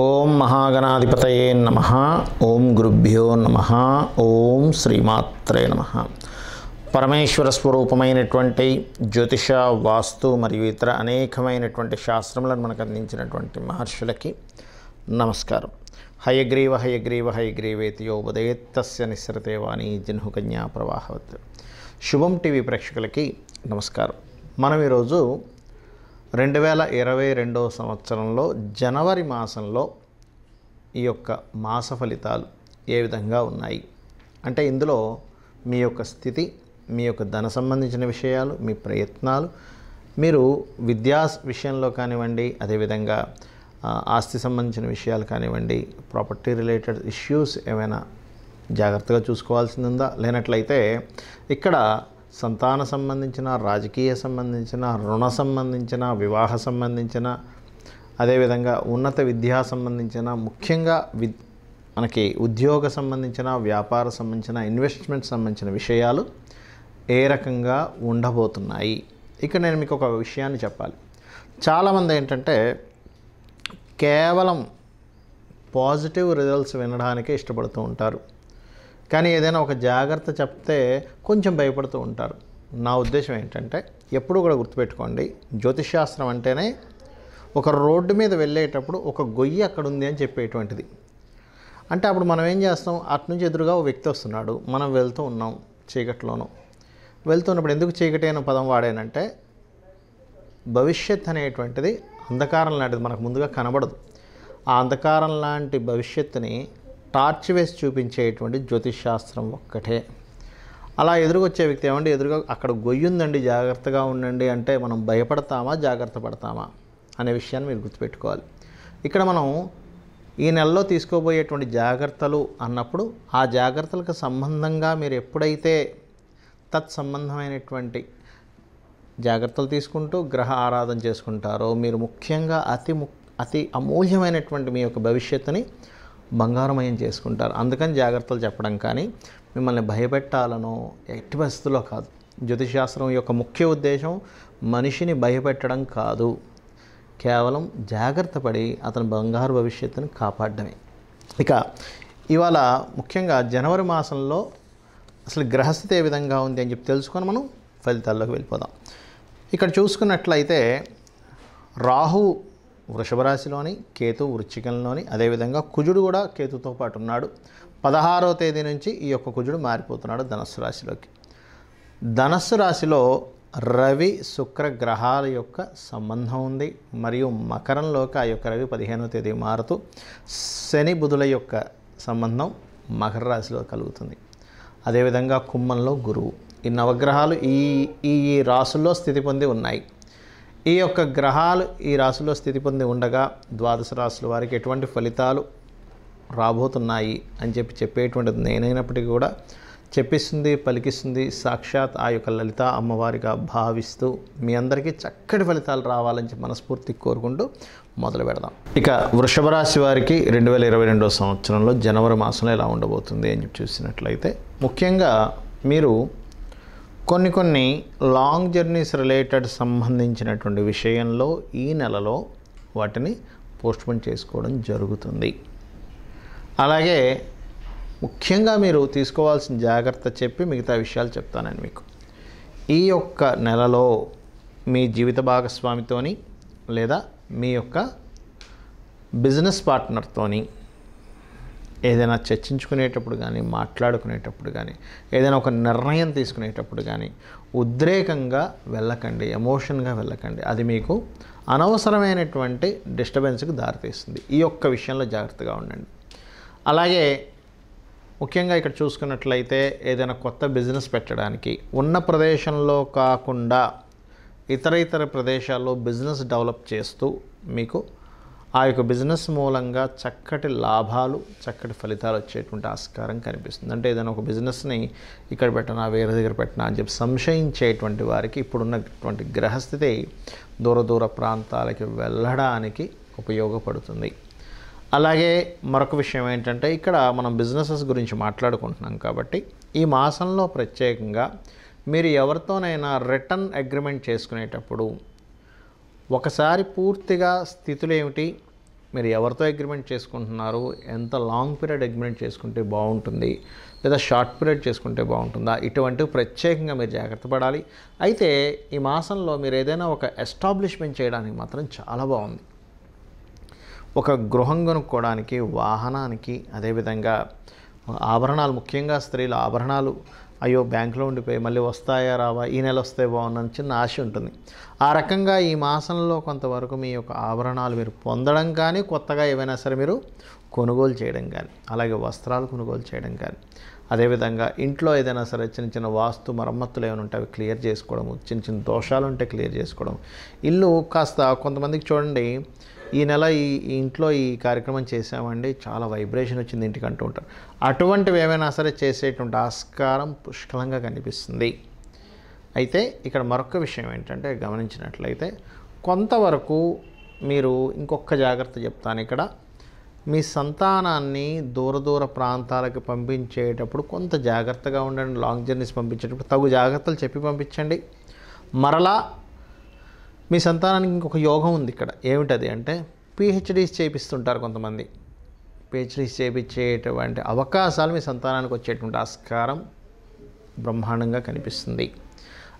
ఓం మహాగణాధిపతయే నమ. ఓం గురుభ్యో నమ. ఓం శ్రీమాత్రే నమ. పరమేశ్వర స్వరూపమైనటువంటి జ్యోతిష వాస్తు మరియు ఇతర అనేకమైనటువంటి శాస్త్రములను మనకు అందించినటువంటి మహర్షులకి నమస్కారం. హయగ్రీవ హయగ్రీవ హయగ్రీవేతియో యోపదేత్తస్య నిస్సరతే వాణి జిన్హుకన్యా ప్రవాహవత్. శుభం టీవీ ప్రేక్షకులకి నమస్కారం. మనం ఈరోజు రెండు వేల ఇరవై రెండవ సంవత్సరంలో జనవరి మాసంలో ఈ యొక్క మాస ఫలితాలు ఏ విధంగా ఉన్నాయి? అంటే ఇందులో మీ యొక్క స్థితి మీ యొక్క ధన సంబంధించిన విషయాలు మీ ప్రయత్నాలు మీరు విద్యా విషయంలో కానివ్వండి అదేవిధంగా ఆస్తి సంబంధించిన విషయాలు కానివ్వండి ప్రాపర్టీ రిలేటెడ్ ఇష్యూస్ ఏమైనా జాగ్రత్తగా చూసుకోవాల్సింది ఉందా? లేనట్లయితే ఇక్కడ సంతాన సంబంధించిన రాజకీయ సంబంధించిన రుణ సంబంధించిన వివాహ సంబంధించిన అదేవిధంగా ఉన్నత విద్యా సంబంధించిన ముఖ్యంగా వి మనకి ఉద్యోగ సంబంధించిన వ్యాపార సంబంధించిన ఇన్వెస్ట్మెంట్ సంబంధించిన విషయాలు ఏ రకంగా ఉండబోతున్నాయి? ఇక్కడ నేను మీకు ఒక విషయాన్ని చెప్పాలి. చాలామంది ఏంటంటే కేవలం పాజిటివ్ రిజల్ట్స్ వినడానికే ఇష్టపడుతూ ఉంటారు. కానీ ఏదైనా ఒక జాగ్రత్త చెప్తే కొంచెం భయపడుతూ ఉంటారు. నా ఉద్దేశం ఏంటంటే ఎప్పుడూ కూడా గుర్తుపెట్టుకోండి జ్యోతిషాస్త్రం అంటేనే ఒక రోడ్డు మీద వెళ్ళేటప్పుడు ఒక గొయ్యి అక్కడ ఉంది అని చెప్పేటువంటిది. అంటే అప్పుడు మనం ఏం చేస్తాం? అటు నుంచి ఎదురుగా ఓ వ్యక్తి వస్తున్నాడు. మనం వెళ్తూ ఉన్నాం చీకట్లోనూ. వెళ్తున్నప్పుడు ఎందుకు చీకటి అనే పదం వాడానంటే భవిష్యత్ అనేటువంటిది అంధకారం లాంటిది మనకు ముందుగా కనబడదు. ఆ అంధకారం లాంటి భవిష్యత్తుని టార్చ్ వేసి చూపించేటువంటి జ్యోతిష్ శాస్త్రం ఒక్కటే. అలా ఎదురుకొచ్చే వ్యక్తి ఏమండి? ఎదురుగా అక్కడ గొయ్యుందండి జాగ్రత్తగా ఉండండి అంటే మనం భయపడతామా జాగ్రత్త పడతామా అనే విషయాన్ని మీరు గుర్తుపెట్టుకోవాలి. ఇక్కడ మనం ఈ నెలలో తీసుకోబోయేటువంటి జాగ్రత్తలు అన్నప్పుడు ఆ జాగ్రత్తలకు సంబంధంగా మీరు ఎప్పుడైతే తత్సంబంధమైనటువంటి జాగ్రత్తలు తీసుకుంటూ గ్రహ ఆరాధన చేసుకుంటారో మీరు ముఖ్యంగా అతి ము అతి అమూల్యమైనటువంటి మీ యొక్క భవిష్యత్తుని బంగారమయం చేసుకుంటారు. అందుకని జాగ్రత్తలు చెప్పడం కానీ మిమ్మల్ని భయపెట్టాలనో ఎట్టి పరిస్థితుల్లో కాదు. జ్యోతిశాస్త్రం యొక్క ముఖ్య ఉద్దేశం మనిషిని భయపెట్టడం కాదు. కేవలం జాగ్రత్త పడి అతని బంగారు భవిష్యత్తుని కాపాడమే ఇక ఇవాళ ముఖ్యంగా జనవరి మాసంలో అసలు గ్రహస్థితి ఏ విధంగా ఉంది అని చెప్పి తెలుసుకొని మనం ఫలితాల్లోకి వెళ్ళిపోదాం. ఇక్కడ చూసుకున్నట్లయితే రాహు వృషభ రాశిలోని కేతు వృచ్చికంలోని అదేవిధంగా కుజుడు కూడా కేతుతో పాటు ఉన్నాడు. పదహారవ తేదీ నుంచి ఈ యొక్క కుజుడు మారిపోతున్నాడు ధనస్సు రాశిలోకి. ధనస్సు రాశిలో రవి శుక్ర గ్రహాల యొక్క సంబంధం ఉంది. మరియు మకరంలోకి ఆ యొక్క రవి పదిహేనవ తేదీ మారుతూ శని బుధుల యొక్క సంబంధం మకర రాశిలో కలుగుతుంది. అదేవిధంగా కుమ్మంలో గురువు. ఈ నవగ్రహాలు ఈ ఈ ఈ రాసుల్లో స్థితి పొంది ఉన్నాయి. ఈ యొక్క గ్రహాలు ఈ రాశిలో స్థితి పొంది ఉండగా ద్వాదశ రాశుల వారికి ఎటువంటి ఫలితాలు రాబోతున్నాయి అని చెప్పి చెప్పేటువంటిది నేనైనప్పటికీ కూడా చెప్పిస్తుంది పలికిస్తుంది సాక్షాత్ ఆ యొక్క లలిత అమ్మవారిగా భావిస్తూ మీ అందరికీ చక్కటి ఫలితాలు రావాలని మనస్ఫూర్తి కోరుకుంటూ మొదలు పెడదాం. ఇక వృషభ రాశి వారికి రెండు వేల ఇరవై రెండో సంవత్సరంలో జనవరి మాసంలో ఎలా ఉండబోతుంది అని చెప్పి చూసినట్లయితే ముఖ్యంగా మీరు కొన్ని కొన్ని లాంగ్ జర్నీస్ రిలేటెడ్ సంబంధించినటువంటి విషయంలో ఈ నెలలో వాటిని పోస్ట్పోన్ చేసుకోవడం జరుగుతుంది. అలాగే ముఖ్యంగా మీరు తీసుకోవాల్సిన జాగ్రత్త చెప్పి మిగతా విషయాలు చెప్తానండి మీకు. ఈ యొక్క నెలలో మీ జీవిత భాగస్వామితోని లేదా మీ యొక్క బిజినెస్ పార్ట్నర్తోని ఏదైనా చర్చించుకునేటప్పుడు కానీ మాట్లాడుకునేటప్పుడు కానీ ఏదైనా ఒక నిర్ణయం తీసుకునేటప్పుడు కానీ ఉద్రేకంగా వెళ్ళకండి ఎమోషన్గా వెళ్ళకండి. అది మీకు అనవసరమైనటువంటి డిస్టర్బెన్స్కి దారితీస్తుంది. ఈ ఒక్క విషయంలో జాగ్రత్తగా ఉండండి. అలాగే ముఖ్యంగా ఇక్కడ చూసుకున్నట్లయితే ఏదైనా కొత్త బిజినెస్ పెట్టడానికి ఉన్న ప్రదేశంలో కాకుండా ఇతర ఇతర ప్రదేశాల్లో బిజినెస్ డెవలప్ చేస్తూ మీకు ఆ యొక్క బిజినెస్ మూలంగా చక్కటి లాభాలు చక్కటి ఫలితాలు వచ్చేటువంటి ఆస్కారం కనిపిస్తుంది. అంటే ఏదైనా ఒక బిజినెస్ని ఇక్కడ పెట్టనా వేరే దగ్గర పెట్టనా అని చెప్పి సంశయించేటువంటి వారికి ఇప్పుడున్నటువంటి గ్రహస్థితి దూర దూర ప్రాంతాలకి వెళ్ళడానికి ఉపయోగపడుతుంది. అలాగే మరొక విషయం ఏంటంటే ఇక్కడ మనం బిజినెసెస్ గురించి మాట్లాడుకుంటున్నాం కాబట్టి ఈ మాసంలో ప్రత్యేకంగా మీరు ఎవరితోనైనా రిటర్న్ అగ్రిమెంట్ చేసుకునేటప్పుడు ఒకసారి పూర్తిగా స్థితులు ఏమిటి? మీరు ఎవరితో అగ్రిమెంట్ చేసుకుంటున్నారు? ఎంత లాంగ్ పీరియడ్ అగ్రిమెంట్ చేసుకుంటే బాగుంటుంది? లేదా షార్ట్ పీరియడ్ చేసుకుంటే బాగుంటుందా? ఇటువంటివి ప్రత్యేకంగా మీరు జాగ్రత్త పడాలి. అయితే ఈ మాసంలో మీరు ఏదైనా ఒక ఎస్టాబ్లిష్మెంట్ చేయడానికి మాత్రం చాలా బాగుంది. ఒక గృహం కొనుక్కోవడానికి వాహనానికి అదేవిధంగా ఆభరణాలు ముఖ్యంగా స్త్రీల ఆభరణాలు అయ్యో బ్యాంకులో ఉండిపోయి మళ్ళీ వస్తాయా రావా ఈ నెల వస్తే బాగుందని చిన్న ఆశ ఉంటుంది. ఆ రకంగా ఈ మాసంలో కొంతవరకు మీ యొక్క ఆభరణాలు మీరు పొందడం కానీ కొత్తగా ఏవైనా సరే మీరు కొనుగోలు చేయడం కానీ అలాగే వస్త్రాలు కొనుగోలు చేయడం కానీ అదేవిధంగా ఇంట్లో ఏదైనా సరే చిన్న చిన్న వాస్తు మరమ్మతులు ఏమైనా ఉంటే అవి క్లియర్ చేసుకోవడము చిన్న చిన్న దోషాలు ఉంటే క్లియర్ చేసుకోవడం ఇల్లు కాస్త కొంతమందికి చూడండి ఈ నెల ఈ ఇంట్లో ఈ కార్యక్రమం చేసామండి చాలా వైబ్రేషన్ వచ్చింది ఇంటికి అంటూ ఉంటారు. అటువంటివి ఏమైనా సరే చేసేటువంటి ఆస్కారం పుష్కలంగా కనిపిస్తుంది. అయితే ఇక్కడ మరొక విషయం ఏంటంటే గమనించినట్లయితే కొంతవరకు మీరు ఇంకొక జాగ్రత్త చెప్తాను ఇక్కడ. మీ సంతానాన్ని దూర దూర ప్రాంతాలకు పంపించేటప్పుడు కొంత జాగ్రత్తగా ఉండండి. లాంగ్ జర్నీస్ పంపించేటప్పుడు తగు జాగ్రత్తలు చెప్పి పంపించండి. మరలా మీ సంతానానికి ఇంకొక యోగం ఉంది ఇక్కడ. ఏమిటది అంటే పిహెచ్డీస్ చేపిస్తుంటారు కొంతమంది. పిహెచ్డీస్ చేపించేటువంటి అవకాశాలు మీ సంతానానికి వచ్చేటువంటి ఆస్కారం బ్రహ్మాండంగా కనిపిస్తుంది.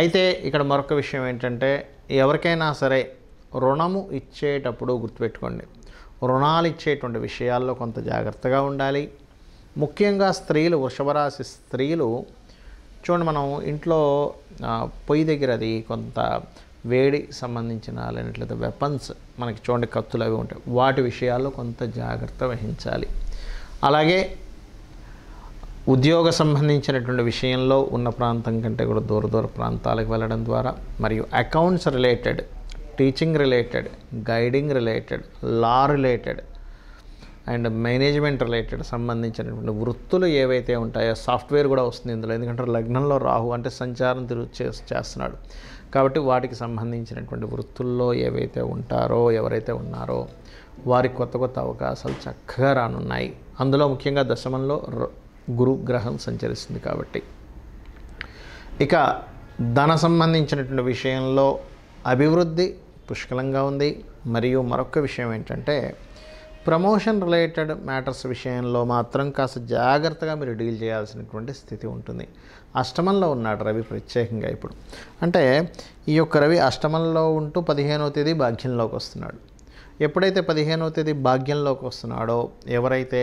అయితే ఇక్కడ మరొక విషయం ఏంటంటే ఎవరికైనా సరే రుణము ఇచ్చేటప్పుడు గుర్తుపెట్టుకోండి. రుణాలు ఇచ్చేటువంటి విషయాల్లో కొంత జాగ్రత్తగా ఉండాలి. ముఖ్యంగా స్త్రీలు వృషభరాశి స్త్రీలు చూడండి మనం ఇంట్లో పొయ్యి దగ్గర అది కొంత వేడి సంబంధించిన లేనట్లయితే వెపన్స్ మనకి చూడండి కత్తులు అవి ఉంటాయి. వాటి విషయాల్లో కొంత జాగ్రత్త వహించాలి. అలాగే ఉద్యోగ సంబంధించినటువంటి విషయంలో ఉన్న ప్రాంతం కంటే కూడా దూర దూర ప్రాంతాలకు వెళ్ళడం ద్వారా మరియు accounts related teaching related guiding related law related and management related సంబంధించినటువంటి వృత్తులు ఏవైతే ఉంటాయో సాఫ్ట్వేర్ కూడా వస్తుంది ఇందులో. ఎందుకంటే లగ్నంలో రాహు అంటే సంచారం తిరుగు చే- చేస్తున్నాడు. కాబట్టి వాటికి సంబంధించినటువంటి వృత్తుల్లో ఏవైతే ఉంటారో ఎవరైతే ఉన్నారో వారికి కొత్త కొత్త అవకాశాలు చక్కగా రానున్నాయి. అందులో ముఖ్యంగా దశమంలో గురుగ్రహం గురు గ్రహం సంచరిస్తుంది కాబట్టి. ఇక ధన సంబంధించినటువంటి విషయంలో అభివృద్ధి పుష్కలంగా ఉంది. మరియు మరొక విషయం ఏంటంటే ప్రమోషన్ రిలేటెడ్ మ్యాటర్స్ విషయంలో మాత్రం కాస్త జాగ్రత్తగా మీరు డీల్ చేయాల్సినటువంటి స్థితి ఉంటుంది. అష్టమంలో ఉన్నాడు రవి ప్రత్యేకంగా ఇప్పుడు. అంటే ఈ యొక్క రవి అష్టమంలో ఉంటూ పదిహేనవ తేదీ భాగ్యంలోకి వస్తున్నాడు. ఎప్పుడైతే పదిహేనవ తేదీ భాగ్యంలోకి వస్తున్నాడో ఎవరైతే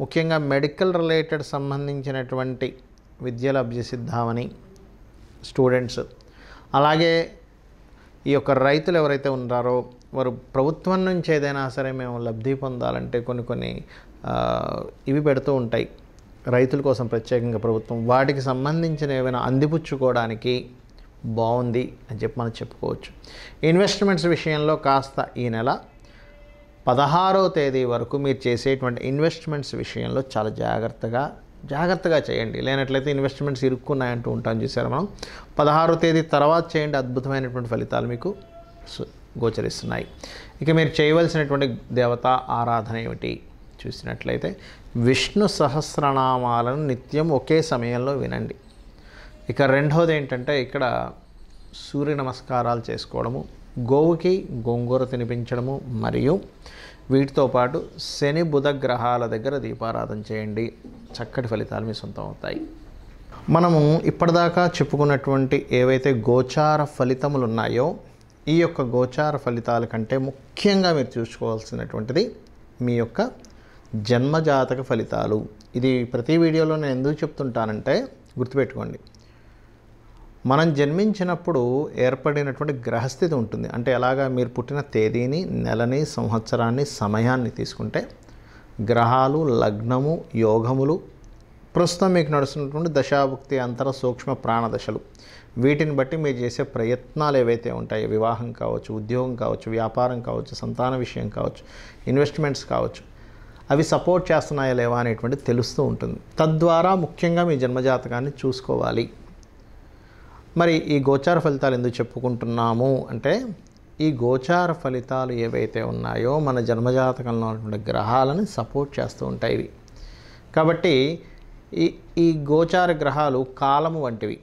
ముఖ్యంగా మెడికల్ రిలేటెడ్ సంబంధించినటువంటి విద్యలు అభ్యసిద్దామని స్టూడెంట్స్ అలాగే ఈ యొక్క రైతులు ఎవరైతే ఉన్నారో వారు ప్రభుత్వం నుంచి ఏదైనా సరే మేము లబ్ధి పొందాలంటే కొన్ని కొన్ని ఇవి పెడుతూ ఉంటాయి. రైతుల కోసం ప్రత్యేకంగా ప్రభుత్వం. వాటికి సంబంధించిన ఏమైనా అందిపుచ్చుకోవడానికి బాగుంది అని చెప్పి మనం చెప్పుకోవచ్చు. ఇన్వెస్ట్మెంట్స్ విషయంలో కాస్త ఈ నెల పదహారో తేదీ వరకు మీరు చేసేటువంటి ఇన్వెస్ట్మెంట్స్ విషయంలో చాలా జాగ్రత్తగా జాగ్రత్తగా చేయండి. లేనట్లయితే ఇన్వెస్ట్మెంట్స్ ఇరుక్కున్నాయంటూ ఉంటాం చూసారా మనం? పదహారో తేదీ తర్వాత చేయండి అద్భుతమైనటువంటి ఫలితాలు మీకు గోచరిస్తున్నాయి. ఇక మీరు చేయవలసినటువంటి దేవత ఆరాధన ఏమిటి? చూసినట్లయితే విష్ణు సహస్రనామాలను నిత్యం ఒకే సమయంలో వినండి. ఇక రెండవది ఏంటంటే ఇక్కడ సూర్య నమస్కారాలు చేసుకోవడము గోవుకి గోంగూర తినిపించడము మరియు వీటితో పాటు శని బుధ గ్రహాల దగ్గర దీపారాధన చేయండి. చక్కటి ఫలితాలు మీ సొంతం అవుతాయి. మనము ఇప్పటిదాకా చెప్పుకున్నటువంటి ఏవైతే గోచార ఫలితములు ఉన్నాయో ఈ యొక్క గోచార ఫలితాల కంటే ముఖ్యంగా మీరు చూసుకోవాల్సినటువంటిది మీ యొక్క జన్మజాతక ఫలితాలు. ఇది ప్రతి వీడియోలో నేను ఎందుకు చెప్తుంటానంటే గుర్తుపెట్టుకోండి. మనం జన్మించినప్పుడు ఏర్పడినటువంటి గ్రహస్థితి ఉంటుంది. అంటే ఎలాగా మీరు పుట్టిన తేదీని నెలని సంవత్సరాన్ని సమయాన్ని తీసుకుంటే గ్రహాలు లగ్నము యోగములు ప్రస్తుతం మీకు నడుస్తున్నటువంటి దశాభుక్తి అంతర సూక్ష్మ ప్రాణదశలు. వీటిని బట్టి మీరు చేసే ప్రయత్నాలు ఏవైతే ఉంటాయో వివాహం కావచ్చు ఉద్యోగం కావచ్చు వ్యాపారం కావచ్చు సంతాన విషయం కావచ్చు ఇన్వెస్ట్మెంట్స్ కావచ్చు అవి సపోర్ట్ చేస్తున్నాయా లేవా అనేటువంటి తెలుస్తూ ఉంటుంది. తద్వారా ముఖ్యంగా మీ జన్మజాతకాన్ని చూసుకోవాలి. మరి ఈ గోచార ఫలితాలు ఎందుకు చెప్పుకుంటున్నాము అంటే ఈ గోచార ఫలితాలు ఏవైతే ఉన్నాయో మన జన్మజాతకంలో ఉన్నటువంటి గ్రహాలను సపోర్ట్ చేస్తూ ఉంటాయి. కాబట్టి ఈ ఈ గోచార గ్రహాలు కాలము వంటివి.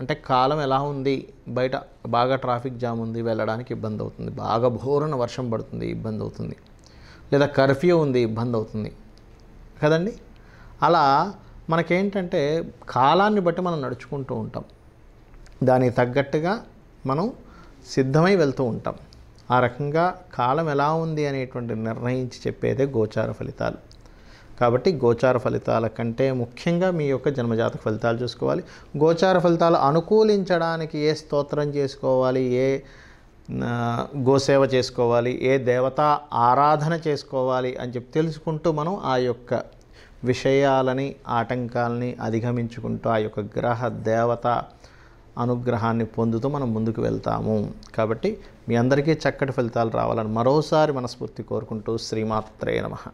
అంటే కాలం ఎలా ఉంది? బయట బాగా ట్రాఫిక్ జామ్ ఉంది వెళ్ళడానికి ఇబ్బంది అవుతుంది. బాగా భోరున వర్షం పడుతుంది ఇబ్బంది అవుతుంది. లేదా కర్ఫ్యూ ఉంది ఇబ్బంది అవుతుంది. కదండి? అలా మనకేంటంటే కాలాన్ని బట్టి మనం నడుచుకుంటూ ఉంటాం. దానికి తగ్గట్టుగా మనం సిద్ధమై వెళ్తూ ఉంటాం. ఆ రకంగా కాలం ఎలా ఉంది అనేటువంటి నిర్ణయించి చెప్పేదే గోచార ఫలితాలు. కాబట్టి గోచార ఫలితాల కంటే ముఖ్యంగా మీ యొక్క జన్మజాతక ఫలితాలు చూసుకోవాలి. గోచార ఫలితాలు అనుకూలించడానికి ఏ స్తోత్రం చేసుకోవాలి? ఏ గోసేవ చేసుకోవాలి? ఏ దేవతా ఆరాధన చేసుకోవాలి అని చెప్పి తెలుసుకుంటూ మనం ఆ యొక్క విషయాలని ఆటంకాలని అధిగమించుకుంటూ ఆ యొక్క గ్రహ దేవత అనుగ్రహాన్ని పొందుతూ మనం ముందుకు వెళ్తాము. కాబట్టి మీ అందరికీ చక్కటి ఫలితాలు రావాలని మరోసారి మనస్ఫూర్తి కోరుకుంటూ శ్రీమాత్రే నమః.